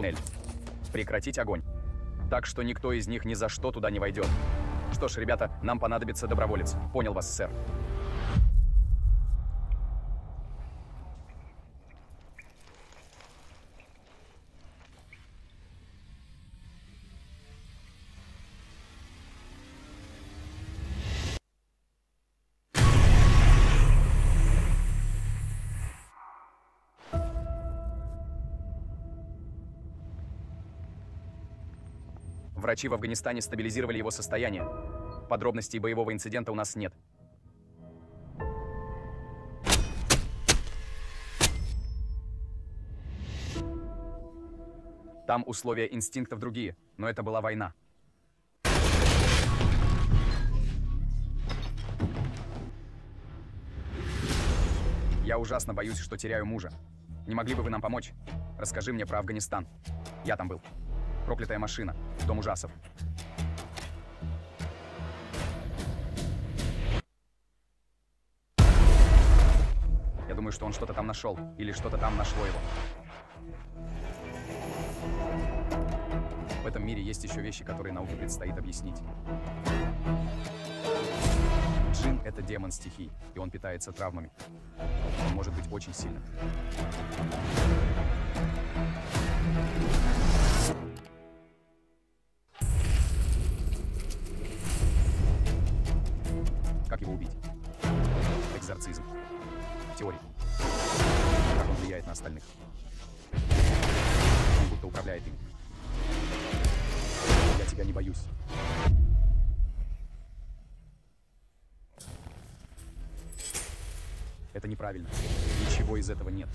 туннель. Прекратить огонь. Так что никто из них ни за что туда не войдет. Что ж, ребята, нам понадобится доброволец. Понял вас, сэр. Врачи в Афганистане стабилизировали его состояние. Подробностей боевого инцидента у нас нет. Там условия инстинктов другие, но это была война. Я ужасно боюсь, что теряю мужа. Не могли бы вы нам помочь? Расскажи мне про Афганистан. Я там был. Проклятая машина. Дом ужасов. Я думаю, что он что-то там нашел. Или что-то там нашло его. В этом мире есть еще вещи, которые науке предстоит объяснить. Джин — это демон стихий, и он питается травмами. Он может быть очень сильным. Как его убить? Экзорцизм. Теория. Как он влияет на остальных. Он будто управляет им. Я тебя не боюсь. Это неправильно. Ничего из этого нет.